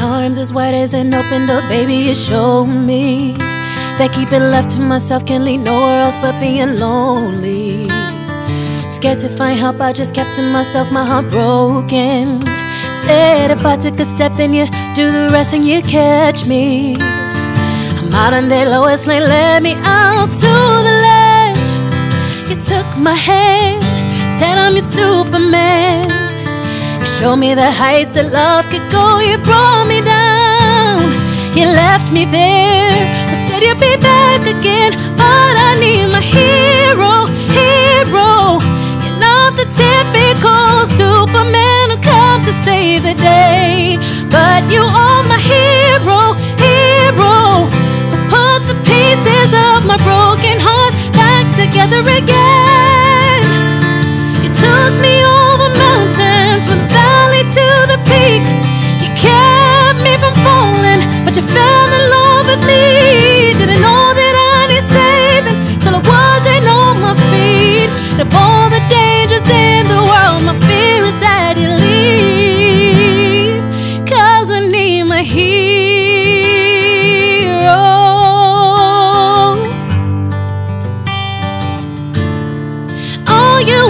Arms as wide as an open door, baby, you showed me that keeping left to myself can lead nowhere else but being lonely. Scared to find help, I just kept to myself, my heart broken. Said if I took a step, then you do the rest and you catch me. I'm modern day Lois Lane, let me out to the ledge. You took my hand, said I'm your Superman. Showed me the heights that love could go, you brought me down. You left me there, but said you'd be back again. But I need my hero, hero. You're not the typical Superman who comes to save the day, but you are Of all the dangers in the world, my fear is that you leave. Cause I need my hero. All you